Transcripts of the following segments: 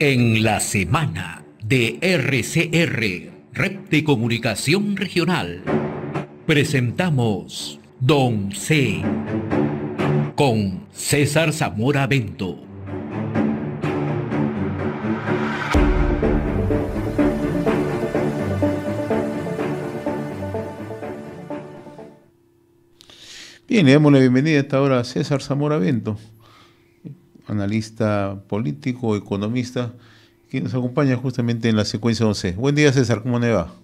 En la semana de RCR, Red de Comunicación Regional, presentamos Don C con César Zamora Bento. Bien, le damos la bienvenida a esta hora a César Zamora Bento, analista político, economista, que nos acompaña justamente en la secuencia 11. Buen día, César, ¿cómo le va?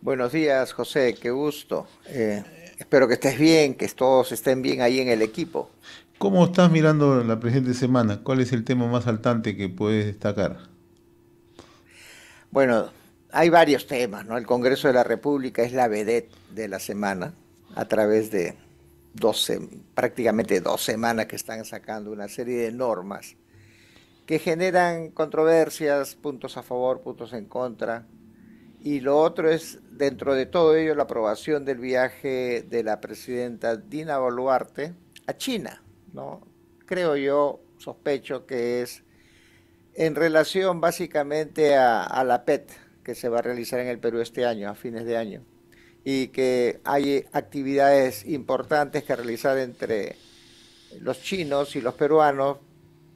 Buenos días, José, qué gusto. Eh, espero que estés bien, que todos estén bien ahí en el equipo. ¿Cómo estás mirando la presente semana? ¿Cuál es el tema más saltante que puedes destacar? Bueno, hay varios temas, ¿no? El Congreso de la República es la vedette de la semana a través de prácticamente dos semanas que están sacando una serie de normas que generan controversias, puntos a favor, puntos en contra. Y lo otro es, dentro de todo ello, la aprobación del viaje de la presidenta Dina Boluarte a China. ¿no? Creo yo, sospecho que es en relación básicamente a, a la PET que se va a realizar en el Perú este año, a fines de año y que hay actividades importantes que realizar entre los chinos y los peruanos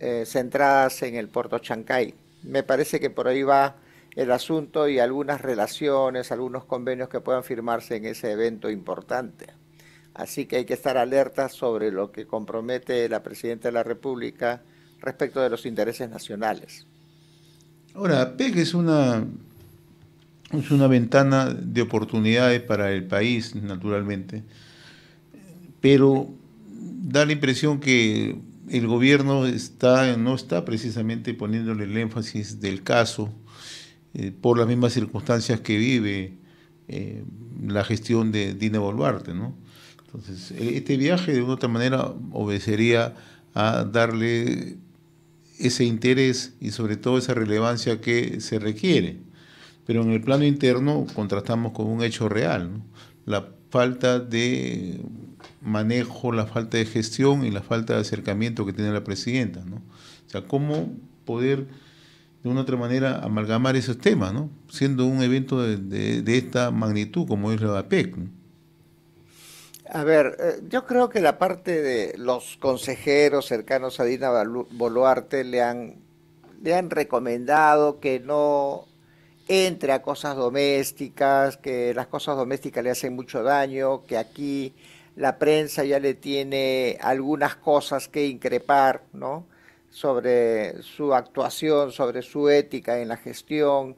eh, centradas en el puerto Chancay. Me parece que por ahí va el asunto y algunas relaciones, algunos convenios que puedan firmarse en ese evento importante. Así que hay que estar alertas sobre lo que compromete la Presidenta de la República respecto de los intereses nacionales. Ahora, PEC es una es una ventana de oportunidades para el país, naturalmente, pero da la impresión que el gobierno está, no está precisamente poniéndole el énfasis del caso eh, por las mismas circunstancias que vive eh, la gestión de Dina Boluarte. ¿no? Entonces, e, este viaje de una otra manera obedecería a darle ese interés y sobre todo esa relevancia que se requiere pero en el plano interno contrastamos con un hecho real, la falta de manejo, la falta de gestión y la falta de acercamiento que tiene la presidenta. ¿no? O sea, cómo poder de una otra manera amalgamar esos temas, ¿no? siendo un evento de, esta magnitud como es la APEC. A ver, eh, yo creo que la parte de los consejeros cercanos a Dina Boluarte le han, le han recomendado que no entre a cosas domésticas, que las cosas domésticas le hacen mucho daño, que aquí la prensa ya le tiene algunas cosas que increpar, ¿no? Sobre su actuación, sobre su ética en la gestión,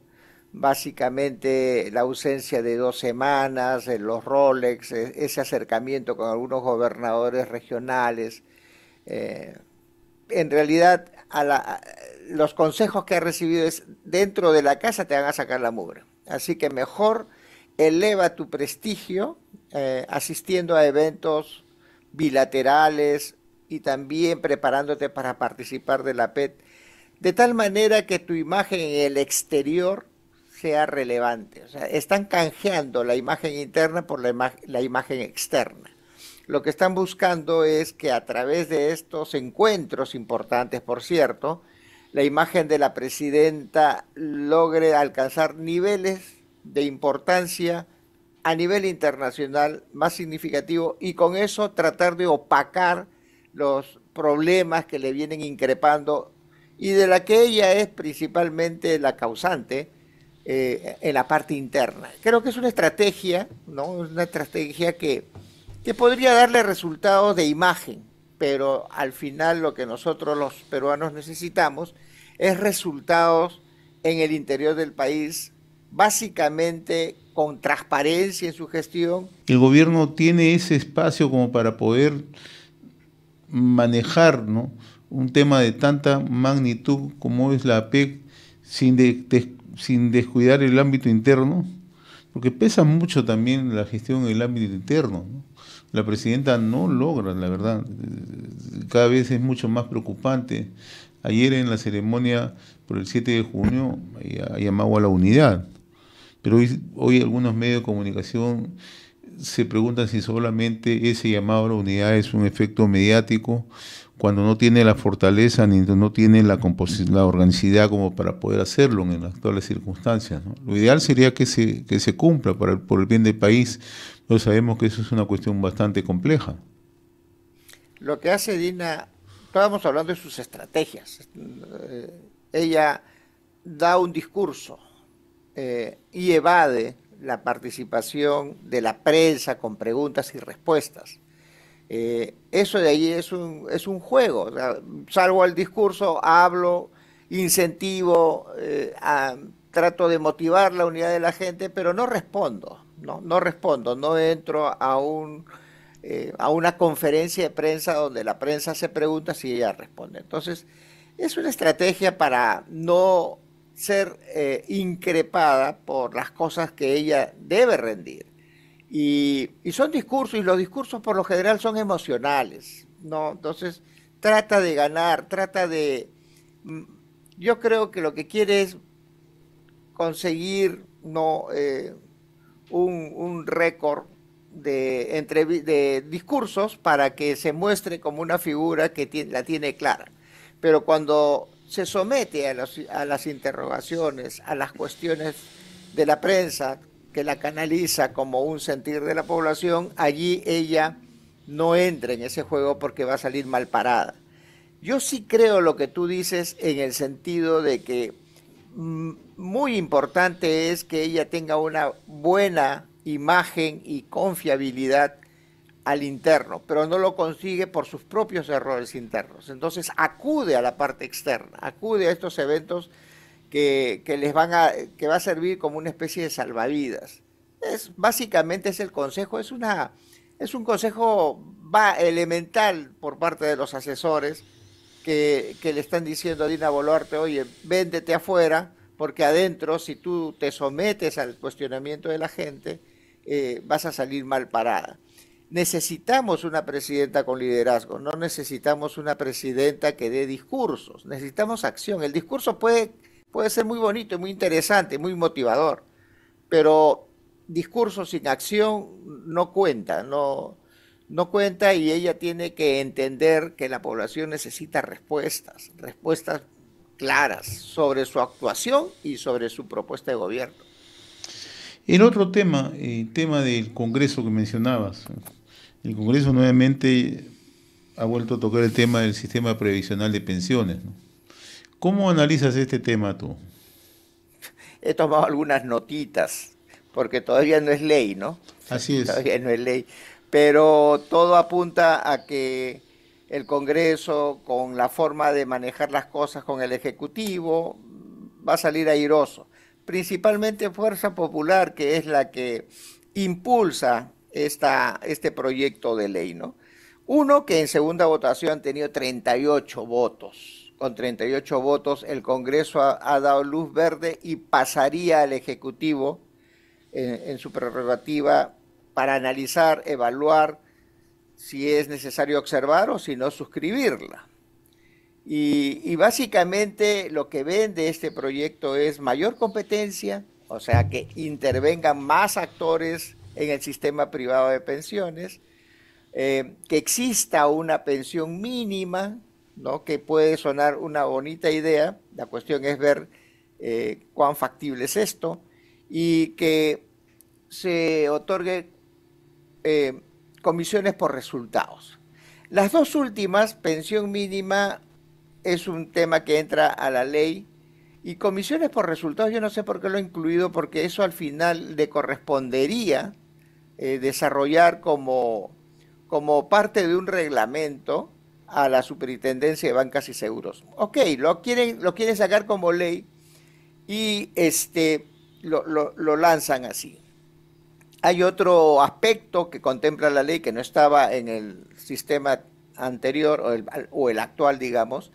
básicamente la ausencia de dos semanas, los Rolex, e, ese acercamiento con algunos gobernadores regionales. Eh, en realidad, a la, los consejos que ha recibido es dentro de la casa te van a sacar la mugre. Así que mejor eleva tu prestigio eh, asistiendo a eventos bilaterales y también preparándote para participar de la PET, de tal manera que tu imagen en el exterior sea relevante. O sea, están canjeando la imagen interna por la imagen externa. Lo que están buscando es que a través de estos encuentros importantes, por cierto, la imagen de la presidenta logre alcanzar niveles de importancia a nivel internacional más significativo y con eso tratar de opacar los problemas que le vienen increpando y de la que ella es principalmente la causante eh, en la parte interna. Creo que es una estrategia, ¿no? Una estrategia que, que podría darle resultados de imagen, pero al final lo que nosotros los peruanos necesitamos es resultados en el interior del país, básicamente con transparencia en su gestión. El gobierno tiene ese espacio como para poder manejar ¿no? un tema de tanta magnitud como es la APEC sin, descuidar el ámbito interno, porque pesa mucho también la gestión en el ámbito interno. La presidenta no logra, la verdad, cada vez es mucho más preocupante. Ayer en la ceremonia por el 7 de junio ha llamado a la unidad, pero hoy, algunos medios de comunicación se preguntan si solamente ese llamado a la unidad es un efecto mediático, cuando no tiene la fortaleza ni no tiene la, la organicidad como para poder hacerlo en las actuales circunstancias. Lo ideal sería que se, que se cumpla para por el bien del país, pero sabemos que eso es una cuestión bastante compleja. Lo que hace Dina, estábamos hablando de sus estrategias. Eh, ella da un discurso eh, y evade la participación de la prensa con preguntas y respuestas. Eh, eso de ahí es un, es un juego. salvo el discurso, hablo, incentivo, eh, trato de motivar la unidad de la gente, pero no respondo, no, no respondo, no entro a, un, eh, a una conferencia de prensa donde la prensa se pregunta si ella responde. Entonces, es una estrategia para no ser increpada por las cosas que ella debe rendir. Y, son discursos, y los discursos por lo general son emocionales, ¿no? Entonces, trata de ganar, trata de... Mm, yo creo que lo que quiere es conseguir no eh, un, récord de, entre, de discursos para que se muestre como una figura que la tiene clara. Pero cuando se somete a, a las interrogaciones, a las cuestiones de la prensa, que la canaliza como un sentir de la población, allí ella no entra en ese juego porque va a salir mal parada. Yo sí creo lo que tú dices en el sentido de que mm, muy importante es que ella tenga una buena imagen y confiabilidad al interno, pero no lo consigue por sus propios errores internos. Entonces acude a la parte externa, acude a estos eventos que, les van a, que va a servir como una especie de salvavidas. Es, básicamente es el consejo, es, una, es un consejo va, elemental por parte de los asesores que, le están diciendo a Dina Boluarte, oye, véndete afuera, porque adentro, si tú te sometes al cuestionamiento de la gente, eh, vas a salir mal parada. Necesitamos una presidenta con liderazgo, no necesitamos una presidenta que dé discursos, necesitamos acción. El discurso puede puede ser muy bonito, muy interesante, muy motivador, pero discurso sin acción no cuenta, no, no cuenta y ella tiene que entender que la población necesita respuestas, respuestas claras sobre su actuación y sobre su propuesta de gobierno. El otro tema, el tema del Congreso que mencionabas, el Congreso nuevamente ha vuelto a tocar el tema del sistema previsional de pensiones. ¿no? ¿Cómo analizas este tema tú? He tomado algunas notitas, porque todavía no es ley, ¿no? Así es. Todavía no es ley. Pero todo apunta a que el Congreso, con la forma de manejar las cosas con el Ejecutivo, va a salir airoso. Principalmente Fuerza Popular, que es la que impulsa esta, este proyecto de ley, ¿no? Uno que en segunda votación ha tenido 38 votos con 38 votos, el Congreso ha, dado luz verde y pasaría al Ejecutivo en, su prerrogativa para analizar, evaluar si es necesario observar o si no suscribirla. Y, básicamente lo que vende este proyecto es mayor competencia, o sea, que intervengan más actores en el sistema privado de pensiones, eh, que exista una pensión mínima, ¿no? que puede sonar una bonita idea, la cuestión es ver eh, cuán factible es esto, y que se otorgue eh, comisiones por resultados. Las dos últimas, pensión mínima, es un tema que entra a la ley, y comisiones por resultados, yo no sé por qué lo he incluido, porque eso al final le correspondería eh, desarrollar como, como parte de un reglamento, a la Superintendencia de Bancas y Seguros. Ok, lo quieren, lo quieren sacar como ley y este, lo, lo, lanzan así. Hay otro aspecto que contempla la ley que no estaba en el sistema anterior o el, o el actual, digamos,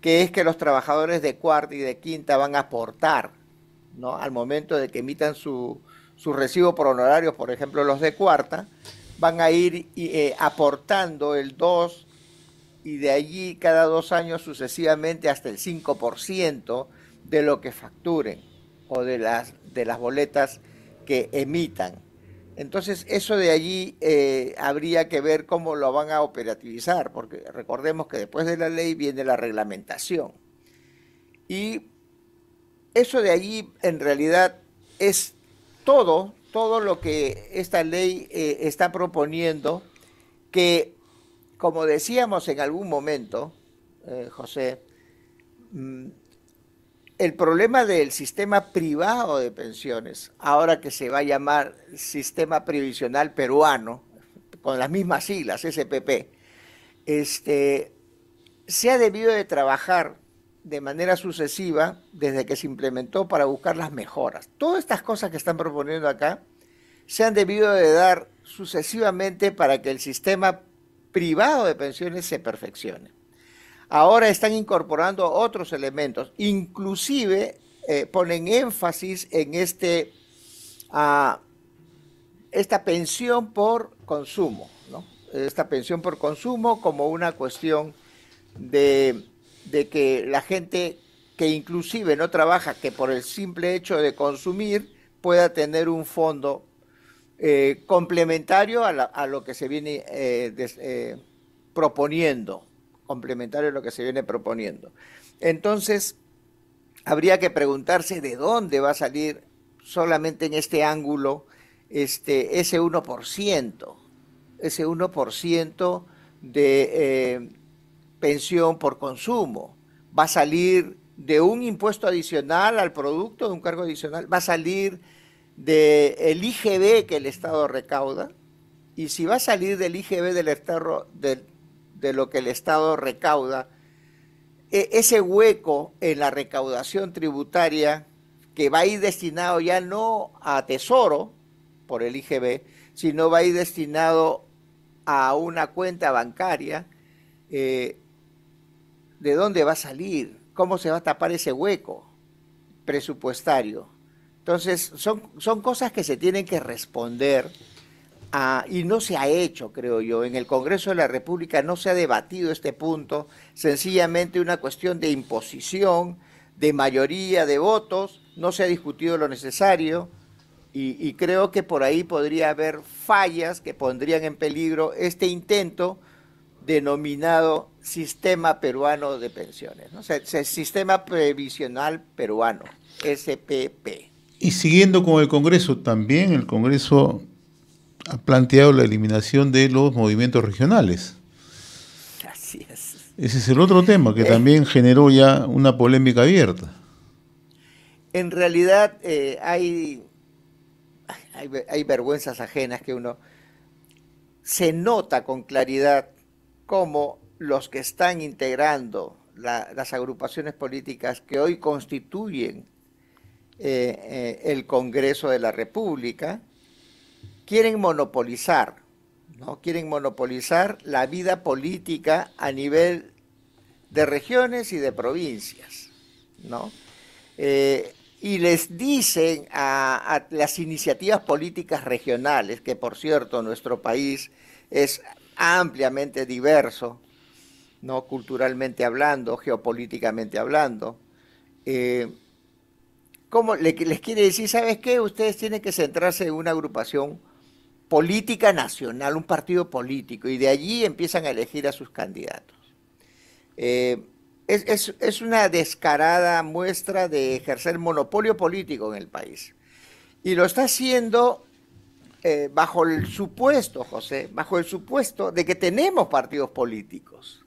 que es que los trabajadores de cuarta y de quinta van a aportar, ¿no? Al momento de que emitan su, su recibo por honorarios, por ejemplo, los de cuarta, van a ir eh, aportando el 2, y de allí cada dos años sucesivamente hasta el 5% de lo que facturen o de las, de las boletas que emitan. Entonces, eso de allí eh, habría que ver cómo lo van a operativizar, porque recordemos que después de la ley viene la reglamentación. Y eso de allí en realidad es todo, todo lo que esta ley eh, está proponiendo, que, como decíamos en algún momento, eh, José, mm, el problema del sistema privado de pensiones, ahora que se va a llamar Sistema Previsional Peruano, con las mismas siglas, SPP, este, se ha debido de trabajar de manera sucesiva desde que se implementó para buscar las mejoras. Todas estas cosas que están proponiendo acá se han debido de dar sucesivamente para que el sistema privado de pensiones se perfeccione. Ahora están incorporando otros elementos, inclusive eh, ponen énfasis en este, uh, esta pensión por consumo, ¿no? esta pensión por consumo como una cuestión de, de que la gente que inclusive no trabaja, que por el simple hecho de consumir pueda tener un fondo eh, complementario a, lo que se viene eh, eh, proponiendo complementario a lo que se viene proponiendo. Entonces, habría que preguntarse de dónde va a salir solamente en este ángulo este, ese 1%, ese 1% de pensión por consumo. Va a salir de un impuesto adicional al producto, de un cargo adicional, va a salir del el IGB que el Estado recauda, y si va a salir del IGB del Estado, de lo que el Estado recauda, e, ese hueco en la recaudación tributaria que va a ir destinado ya no a tesoro por el IGB, sino va a ir destinado a una cuenta bancaria, eh, ¿de dónde va a salir? ¿Cómo se va a tapar ese hueco presupuestario? Entonces, son, son cosas que se tienen que responder y no se ha hecho, creo yo. En el Congreso de la República no se ha debatido este punto, sencillamente una cuestión de imposición, de mayoría de votos, no se ha discutido lo necesario y, creo que por ahí podría haber fallas que pondrían en peligro este intento denominado Sistema Peruano de Pensiones, ¿no? Sistema Previsional Peruano, SPP. Y siguiendo con el Congreso, también el Congreso ha planteado la eliminación de los movimientos regionales. Así es. Ese es el otro tema que eh. también generó ya una polémica abierta. En realidad eh, hay, hay, vergüenzas ajenas que uno se nota con claridad cómo los que están integrando las agrupaciones políticas que hoy constituyen eh, el Congreso de la República, quieren monopolizar, ¿no? Quieren monopolizar la vida política a nivel de regiones y de provincias, ¿no? Eh, y les dicen a, las iniciativas políticas regionales, que por cierto nuestro país es ampliamente diverso, ¿no? culturalmente hablando, geopolíticamente hablando, eh, ¿cómo les quiere decir, sabes qué? Ustedes tienen que centrarse en una agrupación política nacional, un partido político, y de allí empiezan a elegir a sus candidatos. Eh, es, una descarada muestra de ejercer monopolio político en el país. Y lo está haciendo eh, bajo el supuesto, José, bajo el supuesto de que tenemos partidos políticos.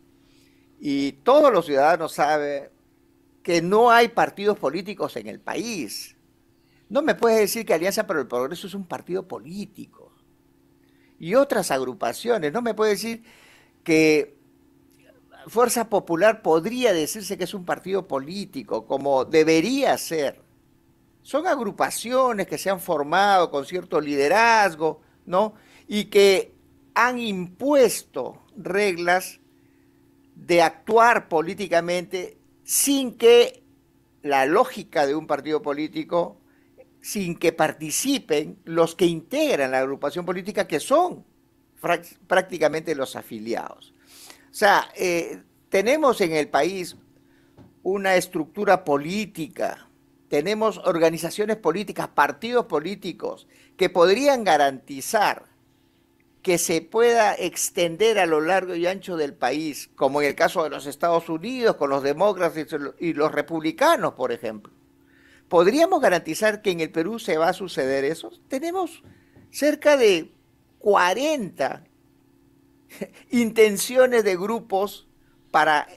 Y todos los ciudadanos saben que no hay partidos políticos en el país. No me puedes decir que Alianza para el Progreso es un partido político y otras agrupaciones. No me puede decir que Fuerza Popular podría decirse que es un partido político, como debería ser. Son agrupaciones que se han formado con cierto liderazgo, ¿no? Y que han impuesto reglas de actuar políticamente sin que la lógica de un partido político sin que participen los que integran la agrupación política, que son prácticamente los afiliados. O sea, eh, tenemos en el país una estructura política tenemos organizaciones políticas, partidos políticos, que podrían garantizar que se pueda extender a lo largo y ancho del país, como en el caso de los Estados Unidos, con los demócratas y los republicanos, por ejemplo. ¿Podríamos garantizar que en el Perú se va a suceder eso? Tenemos cerca de 40 intenciones de grupos para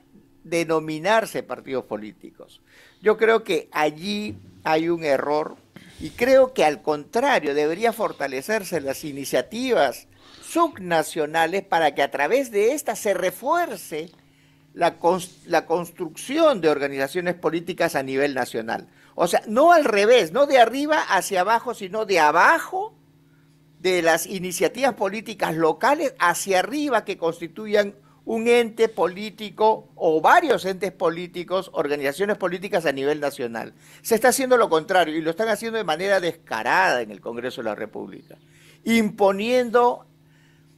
denominarse partidos políticos. Yo creo que allí hay un error y creo que al contrario debería fortalecerse las iniciativas subnacionales para que a través de estas se refuerce la, la, construcción de organizaciones políticas a nivel nacional. O sea, no al revés, no de arriba hacia abajo, sino de abajo de las iniciativas políticas locales hacia arriba que constituyan un ente político o varios entes políticos, organizaciones políticas a nivel nacional. Se está haciendo lo contrario y lo están haciendo de manera descarada en el Congreso de la República, imponiendo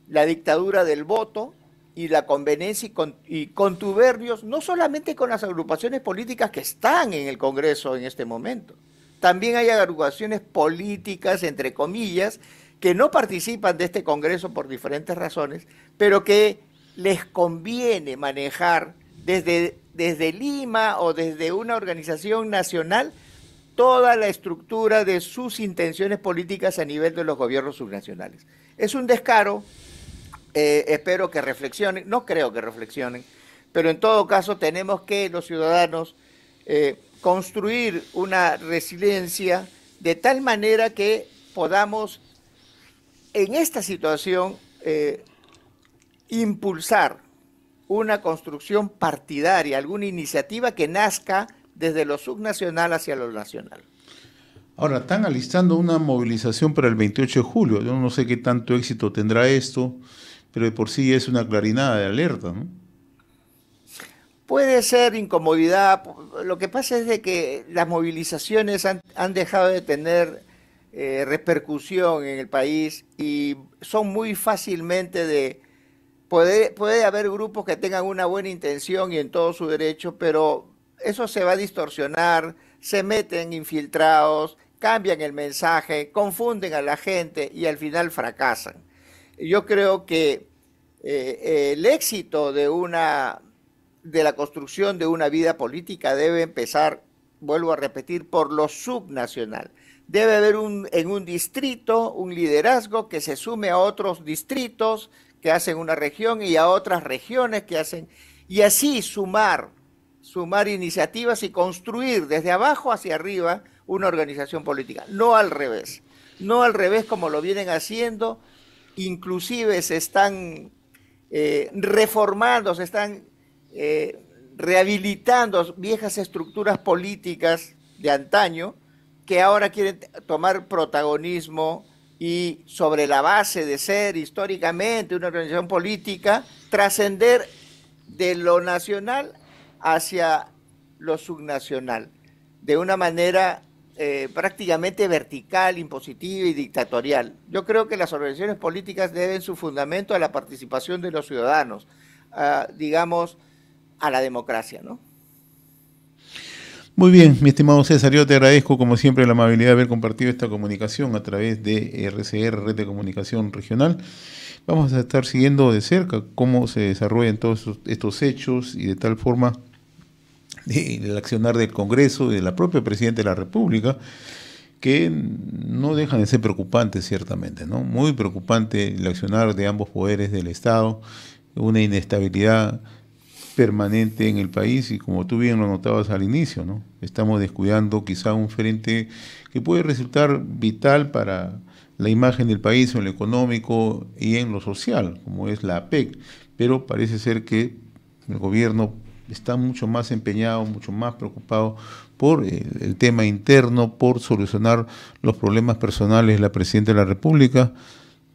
la dictadura del voto y la conveniencia y, contubernios, no solamente con las agrupaciones políticas que están en el Congreso en este momento, también hay agrupaciones políticas, entre comillas, que no participan de este Congreso por diferentes razones, pero que les conviene manejar desde, desde Lima o desde una organización nacional toda la estructura de sus intenciones políticas a nivel de los gobiernos subnacionales. Es un descaro, eh, espero que reflexionen, no creo que reflexionen, pero en todo caso tenemos que los ciudadanos eh, construir una resiliencia de tal manera que podamos en esta situación eh, impulsar una construcción partidaria, alguna iniciativa que nazca desde lo subnacional hacia lo nacional. Ahora, están alistando una movilización para el 28 de julio. Yo no sé qué tanto éxito tendrá esto, pero de por sí es una clarinada de alerta, ¿no? Puede ser incomodidad. Lo que pasa es de que las movilizaciones han, dejado de tener eh, repercusión en el país y son muy fácilmente de... Puede, puede haber grupos que tengan una buena intención y en todo su derecho, pero eso se va a distorsionar, se meten infiltrados, cambian el mensaje, confunden a la gente y al final fracasan. Yo creo que eh, el éxito de una de la construcción de una vida política debe empezar, vuelvo a repetir, por lo subnacional. Debe haber en un distrito un liderazgo que se sume a otros distritos que hacen una región y a otras regiones que hacen, y así sumar, sumar iniciativas y construir desde abajo hacia arriba una organización política, no al revés, no al revés como lo vienen haciendo, inclusive se están eh, reformando, se están eh, rehabilitando viejas estructuras políticas de antaño, que ahora quieren tomar protagonismo y sobre la base de ser históricamente una organización política, trascender de lo nacional hacia lo subnacional, de una manera eh, prácticamente vertical, impositiva y dictatorial. Yo creo que las organizaciones políticas deben su fundamento a la participación de los ciudadanos, digamos, a la democracia, ¿no? Muy bien, mi estimado César, yo te agradezco como siempre la amabilidad de haber compartido esta comunicación a través de RCR, Red de Comunicación Regional. Vamos a estar siguiendo de cerca cómo se desarrollan todos estos hechos y de tal forma el accionar del Congreso y de la propia Presidenta de la República, que no dejan de ser preocupantes ciertamente, ¿no? Muy preocupante el accionar de ambos poderes del Estado, una inestabilidad permanente en el país y como tú bien lo notabas al inicio, ¿no? Estamos descuidando quizá un frente que puede resultar vital para la imagen del país en lo económico y en lo social, como es la APEC, pero parece ser que el gobierno está mucho más empeñado, mucho más preocupado por el, el tema interno, por solucionar los problemas personales de la Presidenta de la República,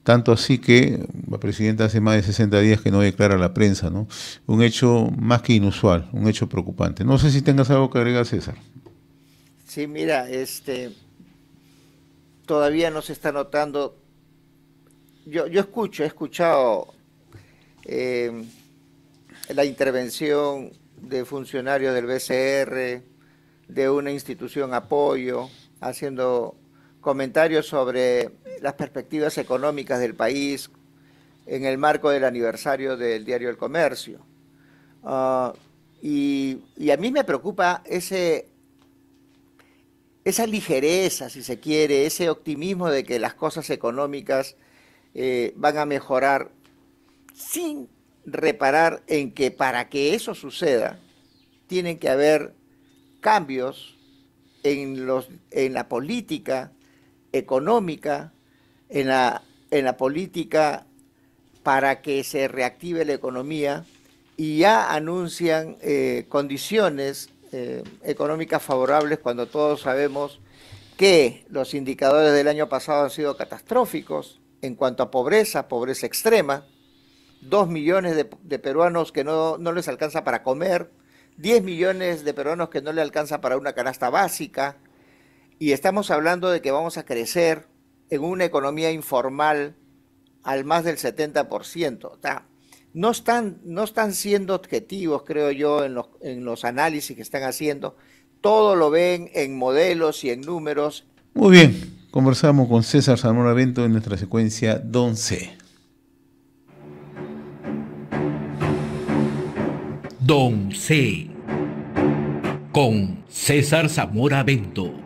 tanto así que la presidenta hace más de 60 días que no declara a la prensa, ¿no? Un hecho más que inusual, un hecho preocupante. No sé si tengas algo que agregar, César. Sí, mira, este todavía no se está notando. Yo, yo escucho, he escuchado eh, la intervención de funcionarios del BCR, de una institución apoyo, haciendo comentarios sobre las perspectivas económicas del país en el marco del aniversario del diario El Comercio. Ah, y, a mí me preocupa ese, esa ligereza, si se quiere, ese optimismo de que las cosas económicas eh, van a mejorar sin reparar en que para que eso suceda tienen que haber cambios en, los, en la política económica, en la, en la política para que se reactive la economía. Y ya anuncian eh, condiciones eh, económicas favorables cuando todos sabemos que los indicadores del año pasado han sido catastróficos en cuanto a pobreza, pobreza extrema, 2 millones de, peruanos que no, no, les alcanza para comer, 10 millones de peruanos que no le alcanza para una canasta básica, y estamos hablando de que vamos a crecer en una economía informal al más del 70%. no, están, no están siendo objetivos, creo yo, en los, en los análisis que están haciendo. Todo lo ven en modelos y en números. Muy bien, conversamos con César Zamora Bento en nuestra secuencia 11. Don C. Con César Zamora Bento.